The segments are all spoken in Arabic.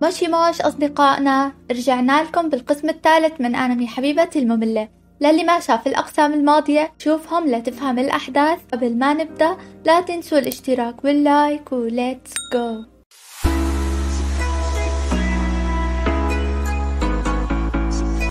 ماشي ماش أصدقائنا. رجعنا لكم بالقسم الثالث من أنمي حبيبتي المملة. للي ما شاف الأقسام الماضية شوفهم لتفهم الأحداث. قبل ما نبدأ لا تنسوا الاشتراك وال like و let's go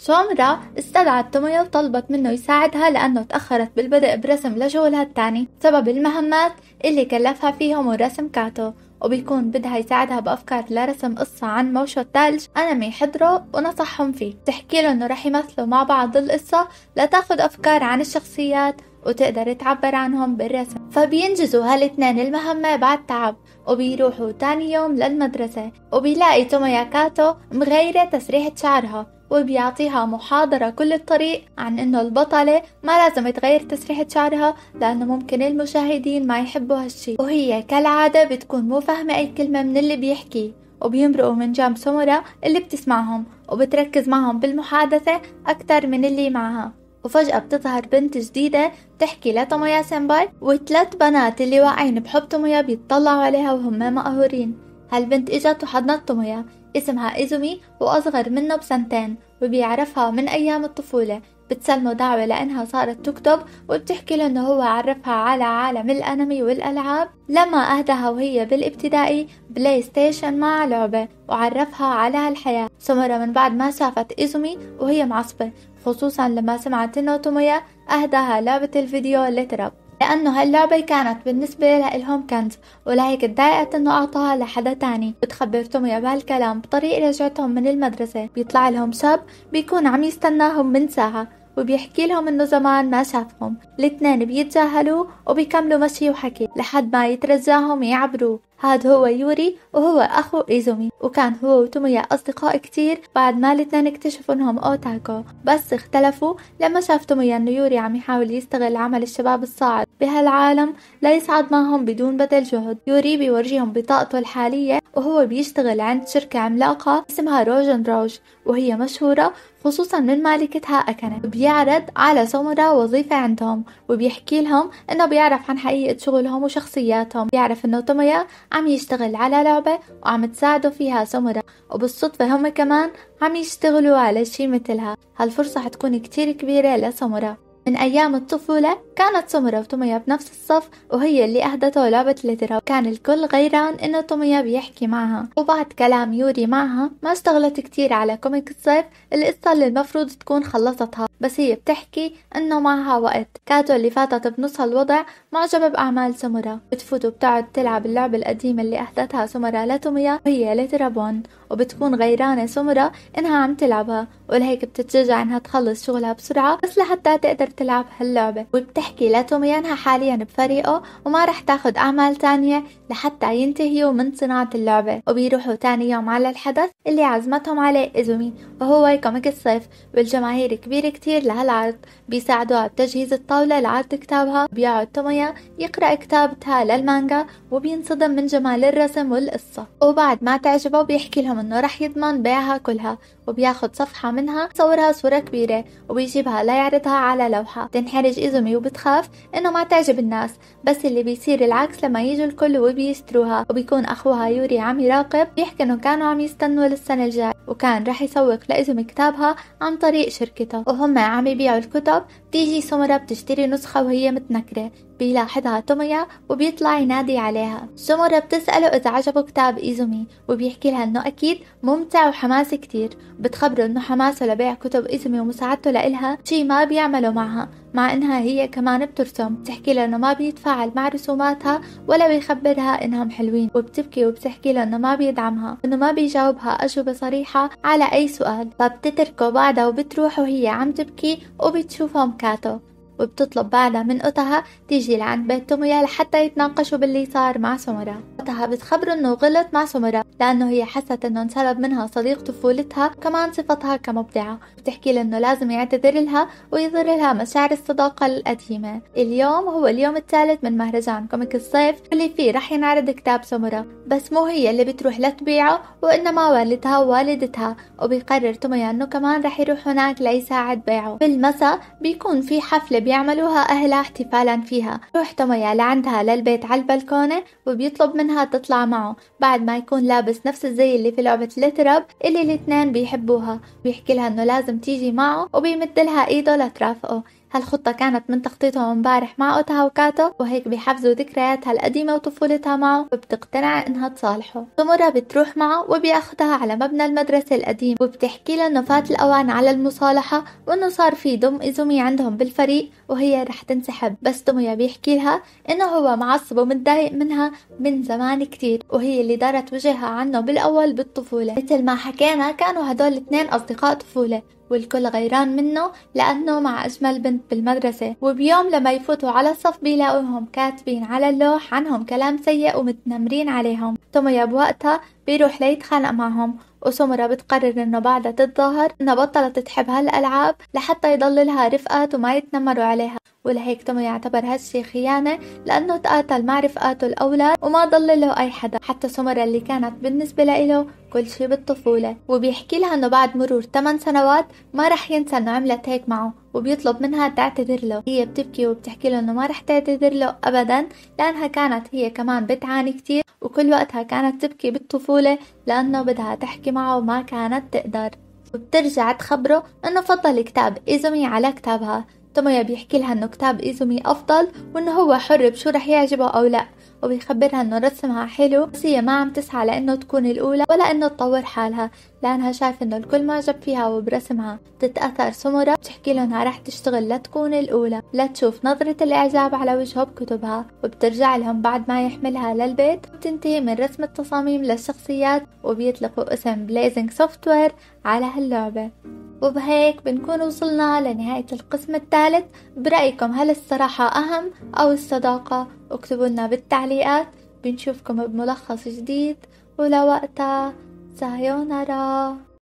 سومرا استدعت تومويا وطلبت منه يساعدها لأنه تأخرت بالبدء برسم لشغلها الثاني. سبب المهمات اللي كلفها فيهم ورسم كاتو وبيكون بدها يساعدها بأفكار لرسم قصة عن موشو الثلج أنمي حضره ونصحهم فيه. تحكي له إنه رح يمثلوا مع بعض القصة لتاخد أفكار عن الشخصيات وتقدر تعبر عنهم بالرسم. فبينجزوا هالاثنين المهمة بعد تعب وبيروحوا تاني يوم للمدرسة وبيلاقي تومويا كاتو مغيرة تسريحة شعرها. وبيعطيها محاضرة كل الطريق عن إنه البطلة ما لازم تغير تسريحة شعرها لأنه ممكن المشاهدين ما يحبوا هالشي. وهي كالعادة بتكون مو فاهمة أي كلمة من اللي بيحكي وبيمرقوا من جنب سمرة اللي بتسمعهم وبتركز معهم بالمحادثة أكتر من اللي معها. وفجأة بتظهر بنت جديدة بتحكي لتومويا senpai وثلاث بنات اللي واقعين بحب تومويا بيطلعوا عليها وهم مقهورين. هالبنت إجت وحضنت تومويا اسمها إيزومي وأصغر منه بسنتين وبيعرفها من أيام الطفولة. بتسلمه دعوة لأنها صارت تكتب وبتحكي له إنه هو عرفها على عالم الأنمي والألعاب. لما أهدها وهي بالابتدائي بلاي ستيشن مع لعبة وعرفها على هالحياة. سمرة من بعد ما شافت إيزومي وهي معصبة خصوصا لما سمعت إنه تومويا أهداها لعبة الفيديو لتراب لأنه هاللعبة كانت بالنسبة لهم كنز ولهيك تضايقت إنه أعطاها لحدا تاني. بتخبر توميا بهالكلام بطريق رجعتهم من المدرسة. بيطلع لهم شاب بيكون عم يستناهم من ساعة وبيحكي لهم إنه زمان ما شافهم. الاثنين بيتجاهلوا وبيكملوا مشي وحكي لحد ما يترجاهم يعبروا. هاد هو يوري وهو أخو إيزومي وكان هو وتومويا أصدقاء كتير بعد ما الاتنين اكتشفوا إنهم otaku. بس اختلفوا لما شاف تومويا إنه يوري عم يحاول يستغل عمل الشباب الصاعد. بهالعالم ليصعد معهم بدون بذل جهد. يوري بيورجيهم بطاقته الحالية وهو بيشتغل عند شركة عملاقة اسمها روجن روج وهي مشهورة خصوصا من مالكتها أكنة بيعرض على سومرا وظيفة عندهم وبيحكي لهم إنه بيعرف عن حقيقة شغلهم وشخصياتهم. بيعرف إنه تومويا عم يشتغل على لعبة وعم تساعده فيها سمرة. وبالصدفة هم كمان عم يشتغلوا على شي مثلها. هالفرصة حتكون كتير كبيرة لسمرة. من أيام الطفولة كانت سمرة وتوميا بنفس الصف وهي اللي أهدته لعبة ليترا كان الكل غيران إنه توميا بيحكي معها. وبعد كلام يوري معها ما اشتغلت كتير على comic الصيف القصة اللي المفروض تكون خلصتها. بس هي بتحكي إنه معها وقت. كاتو اللي فاتت بنص هالوضع معجبة بأعمال سمرة. بتفوت وبتقعد تلعب اللعبة القديمة اللي أهدتها سمرة لتوميا وهي ليترابون وبتكون غيرانة سمرة إنها عم تلعبها. ولهيك بتتشجع إنها تخلص شغلها بسرعة بس لحتى تقدر تلعب هاللعبة. وبتحكي لتوميا إنها حاليا بفريقه وما رح تاخد أعمال تانية لحتى ينتهيوا من صناعة اللعبة. وبيروحوا تاني يوم على الحدث اللي عزمتهم عليه إيزومي وهو comic الصيف والجماهير كبيرة كتير لهالعرض. بيساعدوها بتجهيز الطاولة لعرض كتابها. بيقعد توميا يقرأ كتابتها للمانجا وبينصدم من جمال الرسم والقصة. وبعد ما تعجبه بيحكي لهم إنه رح يضمن بيعها كلها وبياخد صفحة منها صورها صورة كبيرة وبيجيبها ليعرضها على لوحة. تنحرج إيزومي وبتخاف إنه ما تعجب الناس. بس اللي بيصير العكس لما يجوا الكل وبيشتروها. وبيكون أخوها يوري عم يراقب بيحكي إنه كانوا عم يستنوا للسنة الجاي وكان رح يسوق لإيزومي كتابها عن طريق شركته وهم عم يبيعوا الكتب بتيجي سمرة بتشتري نسخة وهي متنكرة بيلاحظها توميا وبيطلع ينادي عليها. سمرة بتسأله إذا عجبه كتاب إيزومي وبيحكي لها إنه أكيد ممتع وحماسي كتير. بتخبره إنه حماسه لبيع كتب إيزومي ومساعدته لإلها شي ما بيعمله معها مع إنها هي كمان بترسم. بتحكي له إنه ما بيتفاعل مع رسوماتها ولا بيخبرها إنهم حلوين. وبتبكي وبتحكي له إنه ما بيدعمها إنه ما بيجاوبها أجوبة صريحة على أي سؤال. فبتتركه بعدها وبتروح وهي عم تبكي وبتشوفهم كاتو وبتطلب بعدها من أتها تيجي لعند بيت توميا لحتى يتناقشوا باللي صار مع سمرة. أتها بتخبره إنه غلط مع سمرة لأنه هي حست إنه انسلب منها صديق طفولتها كمان صفتها كمبدعة. بتحكي له إنه لازم يعتذر لها ويظهر لها مشاعر الصداقة القديمة. اليوم هو اليوم الثالث من مهرجان كوميك الصيف اللي فيه رح ينعرض كتاب سمرة. بس مو هي اللي بتروح لتبيعه وإنما والدها ووالدتها وبيقرر توميا إنه كمان رح يروح هناك ليساعد بيعه. بالمساء بيكون في حفلة بيعملوها أهلها احتفالا فيها. روح توميا لعندها للبيت على البلكونة وبيطلب منها تطلع معه. بعد ما يكون لابس نفس الزي اللي في لعبة لترب اللي الاثنين بيحبوها. بيحكي لها إنه لازم تيجي معه وبيمد لها إيده لترافقه. هالخطة كانت من تخطيطهم امبارح مع أوتها وكاتو وهيك بيحفزوا ذكرياتها القديمة وطفولتها معه وبتقتنع إنها تصالحه. سمورة بتروح معه وبياخدها على مبنى المدرسة القديم وبتحكي له إنه فات الأوان على المصالحة وإنه صار في دم إيزومي عندهم بالفريق وهي رح تنسحب. بس توميا بيحكي لها إنه هو معصب ومتضايق منها من زمان كتير وهي اللي دارت وجهها عنه بالأول بالطفولة. مثل ما حكينا كانوا هدول الاثنين أصدقاء طفولة. والكل غيران منه لأنه مع أجمل بنت بالمدرسة. وبيوم لما يفوتوا على الصف بيلاقوهم كاتبين على اللوح عنهم كلام سيء ومتنمرين عليهم. توميا بوقتها بيروح ليتخانق معهم. وسمرة بتقرر إنه بعدها تتظاهر انها بطلت تحب هالألعاب لحتى يضل لها رفقات وما يتنمروا عليها. ولهيك تم يعتبر هالشي خيانة لأنه تقاتل مع رفقاته الأولاد وما ضل له أي حدا حتى سمرة اللي كانت بالنسبة له كل شي بالطفولة. وبيحكي لها إنه بعد مرور 8 سنوات ما رح ينسى إنه عملت هيك معه وبيطلب منها تعتذر له. هي بتبكي وبتحكي له إنه ما رح تعتذر له ابدا لأنها كانت هي كمان بتعاني كتير وكل وقتها كانت تبكي بالطفولة لأنه بدها تحكي معه وما كانت تقدر. وبترجع تخبره إنه فضل كتاب ايزومي على كتابها. تومويا بيحكي لها إنه كتاب إيزومي أفضل وإنه هو حر بشو رح يعجبه أو لا. وبيخبرها إنه رسمها حلو بس هي ما عم تسعى لإنه تكون الأولى ولا إنه تطور حالها لأنها شايفة إنه الكل معجب فيها وبرسمها بتتأثر سمرة. بتحكي له إنها رح تشتغل لتكون الأولى لتشوف نظرة الإعجاب على وجهه بكتبها وبترجع لهم بعد ما يحملها للبيت. وبتنتهي من رسم التصاميم للشخصيات وبيطلقوا اسم Blessing Software على هاللعبة. وبهيك بنكون وصلنا لنهاية القسم الثالث. برأيكم هل الصراحة أهم أو الصداقة؟ اكتبوا لنا بالتعليقات. بنشوفكم بملخص جديد. ولوقتها سايونارا